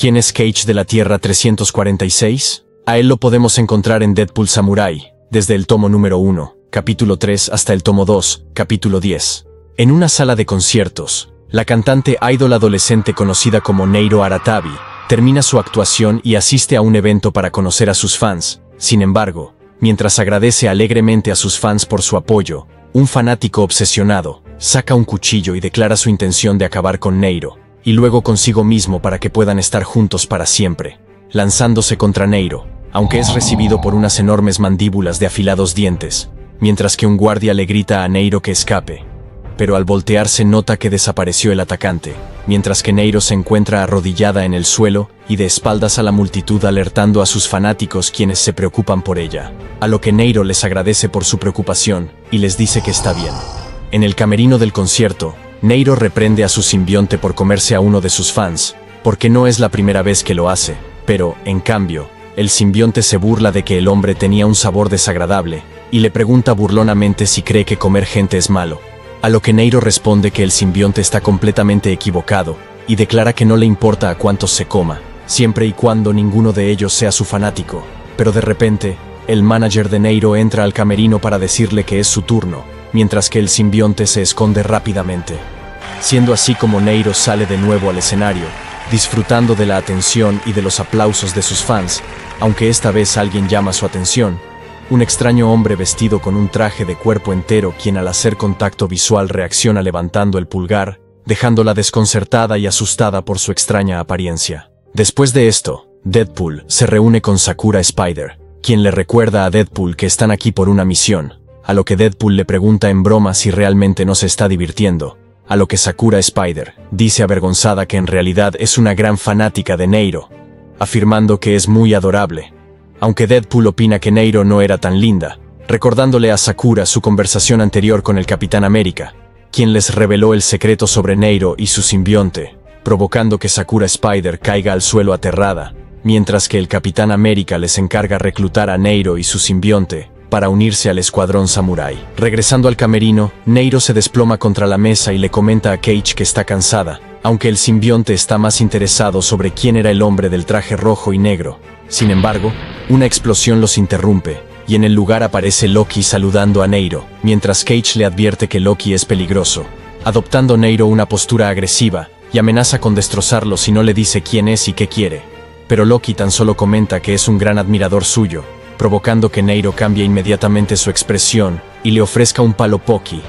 ¿Quién es Cage de la Tierra 346? A él lo podemos encontrar en Deadpool Samurai, desde el tomo número 1, capítulo 3 hasta el tomo 2, capítulo 10. En una sala de conciertos, la cantante idol adolescente conocida como Neiro Aratabi termina su actuación y asiste a un evento para conocer a sus fans. Sin embargo, mientras agradece alegremente a sus fans por su apoyo, un fanático obsesionado saca un cuchillo y declara su intención de acabar con Neiro, y luego consigo mismo para que puedan estar juntos para siempre, lanzándose contra Neiro, aunque es recibido por unas enormes mandíbulas de afilados dientes, mientras que un guardia le grita a Neiro que escape. Pero al voltearse nota que desapareció el atacante, mientras que Neiro se encuentra arrodillada en el suelo y de espaldas a la multitud alertando a sus fanáticos quienes se preocupan por ella, a lo que Neiro les agradece por su preocupación y les dice que está bien. En el camerino del concierto, Neiro reprende a su simbionte por comerse a uno de sus fans, porque no es la primera vez que lo hace, pero, en cambio, el simbionte se burla de que el hombre tenía un sabor desagradable, y le pregunta burlonamente si cree que comer gente es malo, a lo que Neiro responde que el simbionte está completamente equivocado, y declara que no le importa a cuántos se coma, siempre y cuando ninguno de ellos sea su fanático, pero de repente, el manager de Neiro entra al camerino para decirle que es su turno, mientras que el simbionte se esconde rápidamente. Siendo así como Neiro sale de nuevo al escenario, disfrutando de la atención y de los aplausos de sus fans, aunque esta vez alguien llama su atención, un extraño hombre vestido con un traje de cuerpo entero quien al hacer contacto visual reacciona levantando el pulgar, dejándola desconcertada y asustada por su extraña apariencia. Después de esto, Deadpool se reúne con Sakura Spider, quien le recuerda a Deadpool que están aquí por una misión, a lo que Deadpool le pregunta en broma si realmente no se está divirtiendo, a lo que Sakura Spider dice avergonzada que en realidad es una gran fanática de Neiro, afirmando que es muy adorable, aunque Deadpool opina que Neiro no era tan linda, recordándole a Sakura su conversación anterior con el Capitán América, quien les reveló el secreto sobre Neiro y su simbionte, provocando que Sakura Spider caiga al suelo aterrada, mientras que el Capitán América les encarga reclutar a Neiro y su simbionte, para unirse al escuadrón samurái. Regresando al camerino, Neiro se desploma contra la mesa y le comenta a Cage que está cansada, aunque el simbionte está más interesado sobre quién era el hombre del traje rojo y negro. Sin embargo, una explosión los interrumpe, y en el lugar aparece Loki saludando a Neiro, mientras Cage le advierte que Loki es peligroso, adoptando Neiro una postura agresiva y amenaza con destrozarlo si no le dice quién es y qué quiere. Pero Loki tan solo comenta que es un gran admirador suyo, provocando que Neiro cambie inmediatamente su expresión y le ofrezca un palo Poki.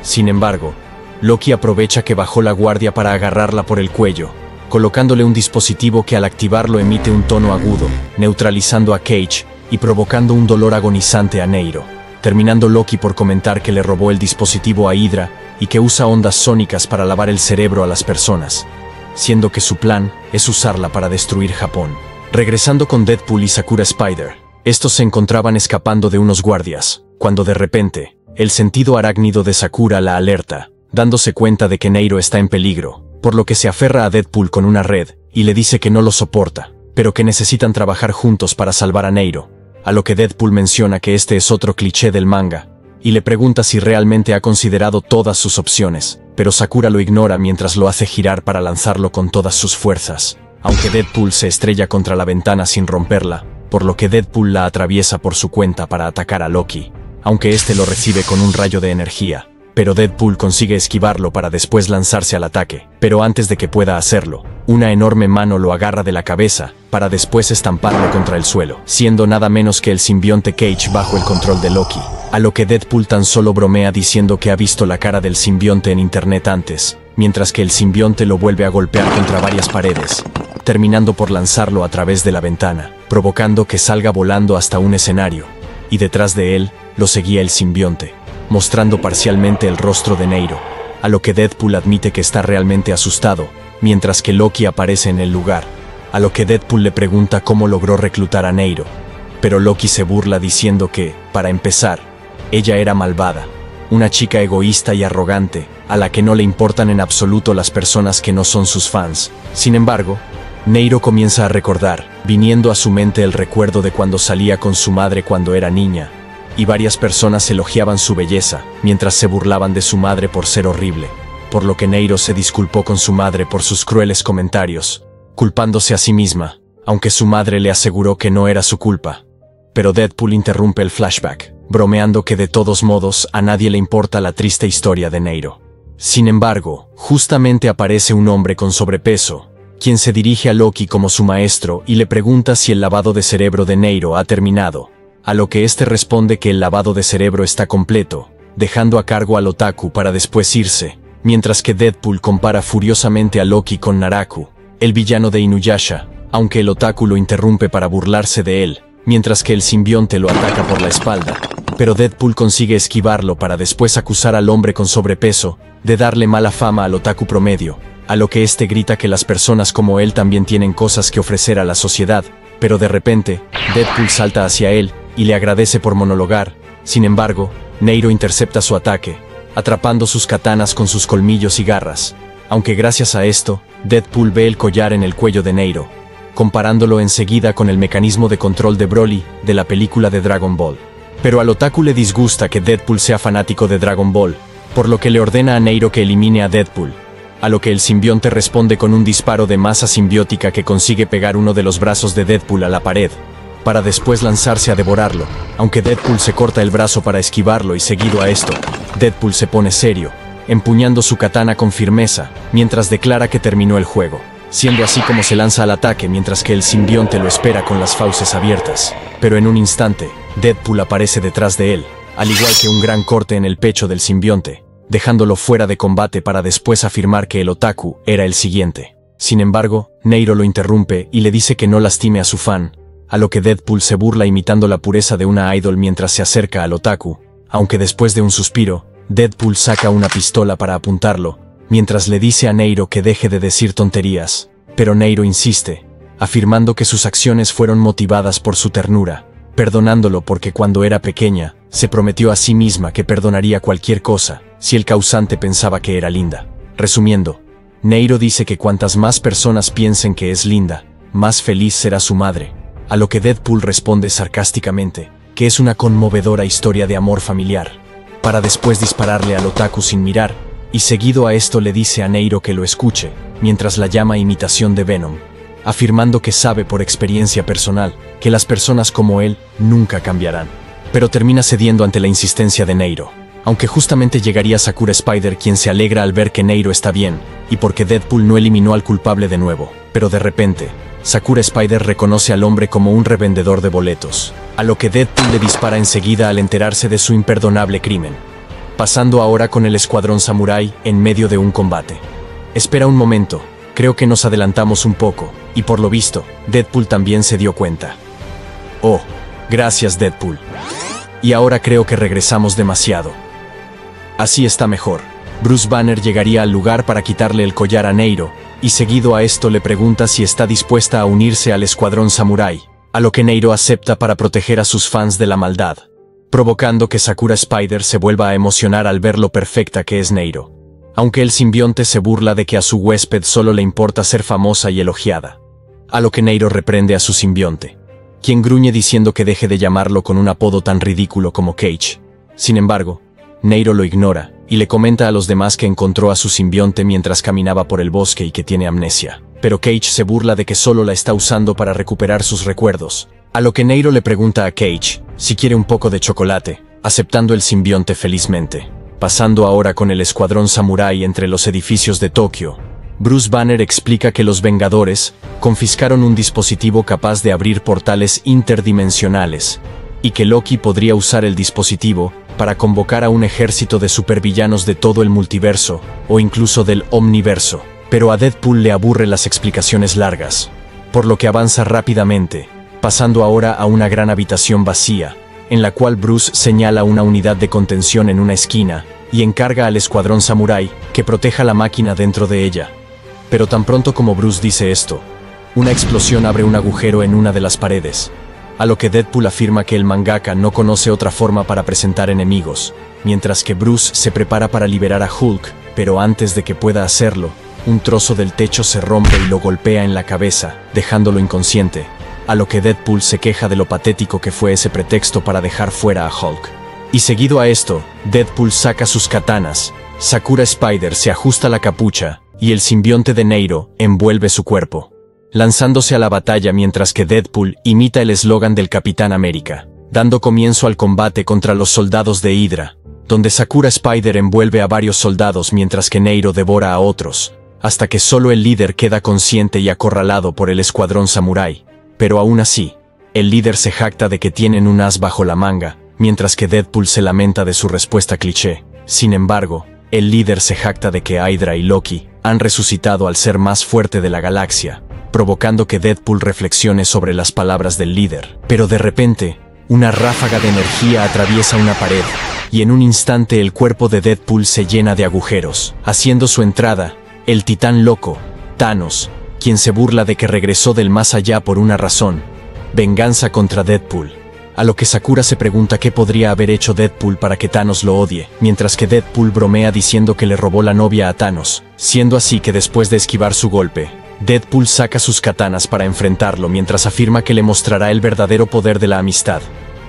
Sin embargo, Loki aprovecha que bajó la guardia para agarrarla por el cuello, colocándole un dispositivo que al activarlo emite un tono agudo, neutralizando a Cage y provocando un dolor agonizante a Neiro, terminando Loki por comentar que le robó el dispositivo a Hydra y que usa ondas sónicas para lavar el cerebro a las personas, siendo que su plan es usarla para destruir Japón. Regresando con Deadpool y Sakura Spider, estos se encontraban escapando de unos guardias, cuando de repente, el sentido arácnido de Sakura la alerta, dándose cuenta de que Neiro está en peligro, por lo que se aferra a Deadpool con una red y le dice que no lo soporta, pero que necesitan trabajar juntos para salvar a Neiro, a lo que Deadpool menciona que este es otro cliché del manga, y le pregunta si realmente ha considerado todas sus opciones, pero Sakura lo ignora mientras lo hace girar para lanzarlo con todas sus fuerzas, aunque Deadpool se estrella contra la ventana sin romperla, por lo que Deadpool la atraviesa por su cuenta para atacar a Loki, aunque este lo recibe con un rayo de energía. Pero Deadpool consigue esquivarlo para después lanzarse al ataque, pero antes de que pueda hacerlo, una enorme mano lo agarra de la cabeza, para después estamparlo contra el suelo, siendo nada menos que el simbionte Cage bajo el control de Loki, a lo que Deadpool tan solo bromea diciendo que ha visto la cara del simbionte en internet antes, mientras que el simbionte lo vuelve a golpear contra varias paredes, terminando por lanzarlo a través de la ventana, provocando que salga volando hasta un escenario, y detrás de él lo seguía el simbionte, mostrando parcialmente el rostro de Neiro, a lo que Deadpool admite que está realmente asustado, mientras que Loki aparece en el lugar, a lo que Deadpool le pregunta cómo logró reclutar a Neiro, pero Loki se burla diciendo que, para empezar, ella era malvada, una chica egoísta y arrogante, a la que no le importan en absoluto las personas que no son sus fans. Sin embargo, Neiro comienza a recordar, viniendo a su mente el recuerdo de cuando salía con su madre cuando era niña, y varias personas elogiaban su belleza, mientras se burlaban de su madre por ser horrible, por lo que Neiro se disculpó con su madre por sus crueles comentarios, culpándose a sí misma, aunque su madre le aseguró que no era su culpa. Pero Deadpool interrumpe el flashback, bromeando que de todos modos a nadie le importa la triste historia de Neiro. Sin embargo, justamente aparece un hombre con sobrepeso, quien se dirige a Loki como su maestro y le pregunta si el lavado de cerebro de Neiro ha terminado, a lo que éste responde que el lavado de cerebro está completo, dejando a cargo al otaku para después irse, mientras que Deadpool compara furiosamente a Loki con Naraku, el villano de Inuyasha, aunque el otaku lo interrumpe para burlarse de él, mientras que el simbionte lo ataca por la espalda. Pero Deadpool consigue esquivarlo para después acusar al hombre con sobrepeso de darle mala fama al otaku promedio, a lo que éste grita que las personas como él también tienen cosas que ofrecer a la sociedad, pero de repente, Deadpool salta hacia él y le agradece por monologar. Sin embargo, Neiro intercepta su ataque, atrapando sus katanas con sus colmillos y garras, aunque gracias a esto, Deadpool ve el collar en el cuello de Neiro, comparándolo enseguida con el mecanismo de control de Broly de la película de Dragon Ball. Pero al otaku le disgusta que Deadpool sea fanático de Dragon Ball, por lo que le ordena a Neiro que elimine a Deadpool, a lo que el simbionte responde con un disparo de masa simbiótica que consigue pegar uno de los brazos de Deadpool a la pared, para después lanzarse a devorarlo, aunque Deadpool se corta el brazo para esquivarlo y seguido a esto, Deadpool se pone serio, empuñando su katana con firmeza, mientras declara que terminó el juego, siendo así como se lanza al ataque mientras que el simbionte lo espera con las fauces abiertas. Pero en un instante, Deadpool aparece detrás de él, al igual que un gran corte en el pecho del simbionte, dejándolo fuera de combate para después afirmar que el otaku era el siguiente. Sin embargo, Neiro lo interrumpe y le dice que no lastime a su fan, a lo que Deadpool se burla imitando la pureza de una idol mientras se acerca al otaku, aunque después de un suspiro, Deadpool saca una pistola para apuntarlo, mientras le dice a Neiro que deje de decir tonterías, pero Neiro insiste, afirmando que sus acciones fueron motivadas por su ternura, perdonándolo porque cuando era pequeña, se prometió a sí misma que perdonaría cualquier cosa si el causante pensaba que era linda. Resumiendo, Neiro dice que cuantas más personas piensen que es linda, más feliz será su madre, a lo que Deadpool responde sarcásticamente, que es una conmovedora historia de amor familiar para después dispararle al otaku sin mirar, y seguido a esto le dice a Neiro que lo escuche, mientras la llama imitación de Venom, afirmando que sabe por experiencia personal que las personas como él nunca cambiarán. Pero termina cediendo ante la insistencia de Neiro, aunque justamente llegaría Sakura Spider quien se alegra al ver que Neiro está bien, y porque Deadpool no eliminó al culpable de nuevo, pero de repente, Sakura Spider reconoce al hombre como un revendedor de boletos, a lo que Deadpool le dispara enseguida al enterarse de su imperdonable crimen, pasando ahora con el escuadrón samurái en medio de un combate. Espera un momento, creo que nos adelantamos un poco, y por lo visto, Deadpool también se dio cuenta. Oh, gracias Deadpool. Y ahora creo que regresamos demasiado. Así está mejor. Bruce Banner llegaría al lugar para quitarle el collar a Neiro, y seguido a esto le pregunta si está dispuesta a unirse al escuadrón samurái, a lo que Neiro acepta para proteger a sus fans de la maldad, provocando que Sakura Spider se vuelva a emocionar al ver lo perfecta que es Neiro, aunque el simbionte se burla de que a su huésped solo le importa ser famosa y elogiada, a lo que Neiro reprende a su simbionte, quien gruñe diciendo que deje de llamarlo con un apodo tan ridículo como Cage. Sin embargo, Neiro lo ignora, y le comenta a los demás que encontró a su simbionte mientras caminaba por el bosque y que tiene amnesia. Pero Cage se burla de que solo la está usando para recuperar sus recuerdos, a lo que Neiro le pregunta a Cage si quiere un poco de chocolate, aceptando el simbionte felizmente. Pasando ahora con el escuadrón samurái entre los edificios de Tokio, Bruce Banner explica que los Vengadores confiscaron un dispositivo capaz de abrir portales interdimensionales, y que Loki podría usar el dispositivo para convocar a un ejército de supervillanos de todo el multiverso, o incluso del omniverso. Pero a Deadpool le aburre las explicaciones largas, por lo que avanza rápidamente, pasando ahora a una gran habitación vacía, en la cual Bruce señala una unidad de contención en una esquina, y encarga al escuadrón samurái que proteja la máquina dentro de ella. Pero tan pronto como Bruce dice esto, una explosión abre un agujero en una de las paredes, a lo que Deadpool afirma que el mangaka no conoce otra forma para presentar enemigos, mientras que Bruce se prepara para liberar a Hulk, pero antes de que pueda hacerlo, un trozo del techo se rompe y lo golpea en la cabeza, dejándolo inconsciente, a lo que Deadpool se queja de lo patético que fue ese pretexto para dejar fuera a Hulk. Y seguido a esto, Deadpool saca sus katanas, Sakura Spider se ajusta la capucha, y el simbionte de Neiro envuelve su cuerpo. lanzándose a la batalla mientras que Deadpool imita el eslogan del Capitán América, dando comienzo al combate contra los soldados de Hydra, donde Sakura Spider envuelve a varios soldados mientras que Neiro devora a otros, hasta que solo el líder queda consciente y acorralado por el escuadrón samurái. Pero aún así, el líder se jacta de que tienen un as bajo la manga, mientras que Deadpool se lamenta de su respuesta cliché. Sin embargo, el líder se jacta de que Hydra y Loki han resucitado al ser más fuerte de la galaxia, provocando que Deadpool reflexione sobre las palabras del líder. Pero de repente, una ráfaga de energía atraviesa una pared, y en un instante el cuerpo de Deadpool se llena de agujeros, haciendo su entrada, el titán loco, Thanos, quien se burla de que regresó del más allá por una razón, venganza contra Deadpool. A lo que Sakura se pregunta qué podría haber hecho Deadpool para que Thanos lo odie, mientras que Deadpool bromea diciendo que le robó la novia a Thanos, siendo así que después de esquivar su golpe, Deadpool saca sus katanas para enfrentarlo mientras afirma que le mostrará el verdadero poder de la amistad.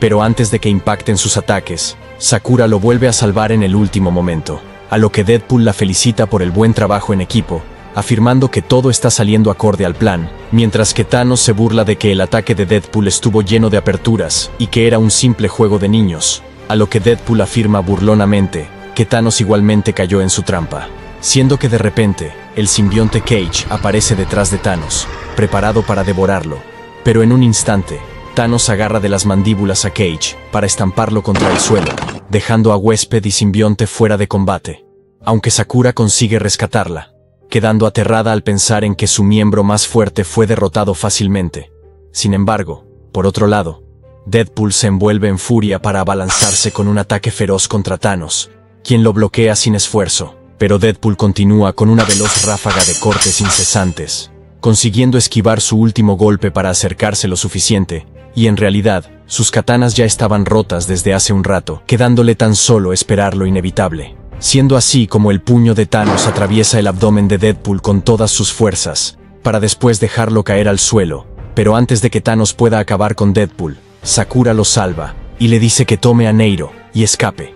Pero antes de que impacten sus ataques, Sakura lo vuelve a salvar en el último momento, a lo que Deadpool la felicita por el buen trabajo en equipo, afirmando que todo está saliendo acorde al plan, mientras que Thanos se burla de que el ataque de Deadpool estuvo lleno de aperturas y que era un simple juego de niños, a lo que Deadpool afirma burlonamente que Thanos igualmente cayó en su trampa, siendo que de repente, el simbionte Cage aparece detrás de Thanos, preparado para devorarlo, pero en un instante, Thanos agarra de las mandíbulas a Cage para estamparlo contra el suelo, dejando a Huésped y simbionte fuera de combate, aunque Sakura consigue rescatarla quedando aterrada al pensar en que su miembro más fuerte fue derrotado fácilmente. Sin embargo, por otro lado, Deadpool se envuelve en furia para abalanzarse con un ataque feroz contra Thanos, quien lo bloquea sin esfuerzo, pero Deadpool continúa con una veloz ráfaga de cortes incesantes, consiguiendo esquivar su último golpe para acercarse lo suficiente, y en realidad, sus katanas ya estaban rotas desde hace un rato, quedándole tan solo esperar lo inevitable siendo así como el puño de Thanos atraviesa el abdomen de Deadpool con todas sus fuerzas, para después dejarlo caer al suelo, pero antes de que Thanos pueda acabar con Deadpool, Sakura lo salva, y le dice que tome a Neiro, y escape,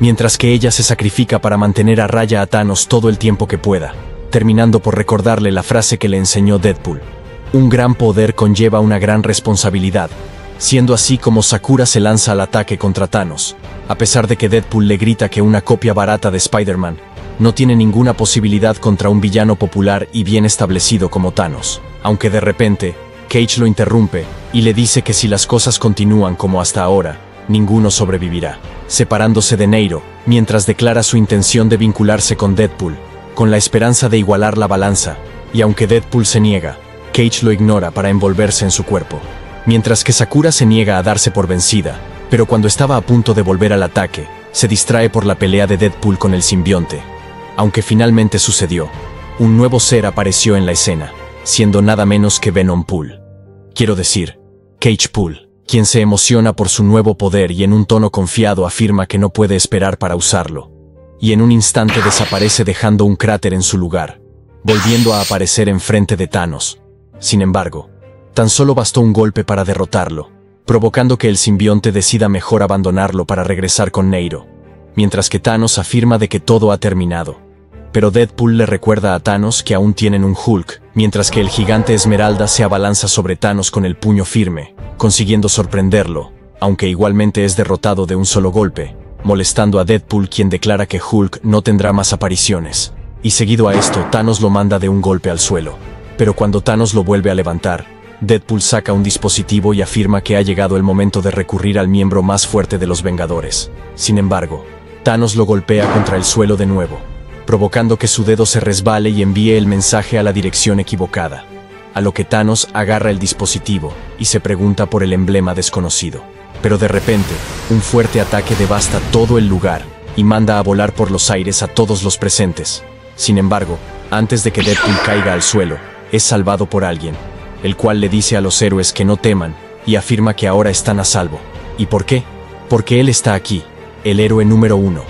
mientras que ella se sacrifica para mantener a raya a Thanos todo el tiempo que pueda, terminando por recordarle la frase que le enseñó Deadpool. Un gran poder conlleva una gran responsabilidad, siendo así como Sakura se lanza al ataque contra Thanos, a pesar de que Deadpool le grita que una copia barata de Spider-Man no tiene ninguna posibilidad contra un villano popular y bien establecido como Thanos, aunque de repente, Cage lo interrumpe y le dice que si las cosas continúan como hasta ahora, ninguno sobrevivirá, separándose de Neiro, mientras declara su intención de vincularse con Deadpool, con la esperanza de igualar la balanza, y aunque Deadpool se niega, Cage lo ignora para envolverse en su cuerpo. Mientras que Sakura se niega a darse por vencida, pero cuando estaba a punto de volver al ataque, se distrae por la pelea de Deadpool con el simbionte. Aunque finalmente sucedió, un nuevo ser apareció en la escena, siendo nada menos que Venom Pool. Quiero decir, Cage Pool, quien se emociona por su nuevo poder y en un tono confiado afirma que no puede esperar para usarlo. Y en un instante desaparece dejando un cráter en su lugar, volviendo a aparecer enfrente de Thanos. Sin embargo, tan solo bastó un golpe para derrotarlo, provocando que el simbionte decida mejor abandonarlo para regresar con Neiro, mientras que Thanos afirma de que todo ha terminado. Pero Deadpool le recuerda a Thanos que aún tienen un Hulk, mientras que el gigante Esmeralda se abalanza sobre Thanos con el puño firme, consiguiendo sorprenderlo, aunque igualmente es derrotado de un solo golpe, molestando a Deadpool quien declara que Hulk no tendrá más apariciones. Y seguido a esto, Thanos lo manda de un golpe al suelo. Pero cuando Thanos lo vuelve a levantar, Deadpool saca un dispositivo y afirma que ha llegado el momento de recurrir al miembro más fuerte de los Vengadores. Sin embargo, Thanos lo golpea contra el suelo de nuevo, provocando que su dedo se resbale y envíe el mensaje a la dirección equivocada, a lo que Thanos agarra el dispositivo y se pregunta por el emblema desconocido. Pero de repente, un fuerte ataque devasta todo el lugar y manda a volar por los aires a todos los presentes. Sin embargo, antes de que Deadpool caiga al suelo, es salvado por alguien, el cual le dice a los héroes que no teman y afirma que ahora están a salvo. ¿Y por qué? Porque él está aquí, el héroe número uno,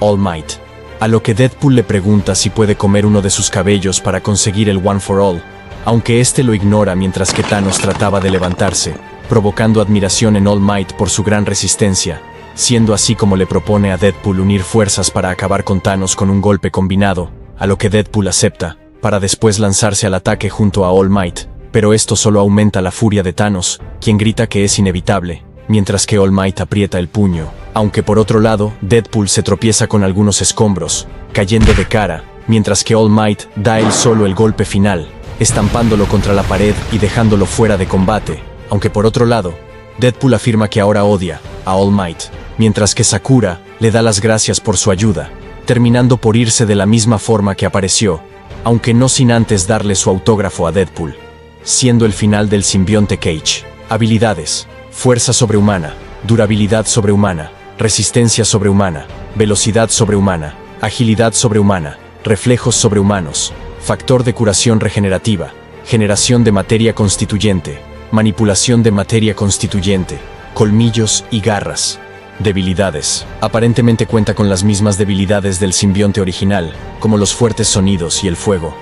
All Might. A lo que Deadpool le pregunta si puede comer uno de sus cabellos para conseguir el One for All, aunque este lo ignora mientras que Thanos trataba de levantarse, provocando admiración en All Might por su gran resistencia, siendo así como le propone a Deadpool unir fuerzas para acabar con Thanos con un golpe combinado, a lo que Deadpool acepta, para después lanzarse al ataque junto a All Might, pero esto solo aumenta la furia de Thanos, quien grita que es inevitable, mientras que All Might aprieta el puño. Aunque por otro lado, Deadpool se tropieza con algunos escombros, cayendo de cara, mientras que All Might da él solo el golpe final, estampándolo contra la pared y dejándolo fuera de combate. Aunque por otro lado, Deadpool afirma que ahora odia a All Might, mientras que Sakura le da las gracias por su ayuda, terminando por irse de la misma forma que apareció, aunque no sin antes darle su autógrafo a Deadpool, siendo el final del simbionte Cage. Habilidades, fuerza sobrehumana, durabilidad sobrehumana, resistencia sobrehumana, velocidad sobrehumana, agilidad sobrehumana, reflejos sobrehumanos, factor de curación regenerativa, generación de materia constituyente, manipulación de materia constituyente, colmillos y garras. Debilidades. Aparentemente cuenta con las mismas debilidades del simbionte original, como los fuertes sonidos y el fuego.